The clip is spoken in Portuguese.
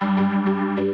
Música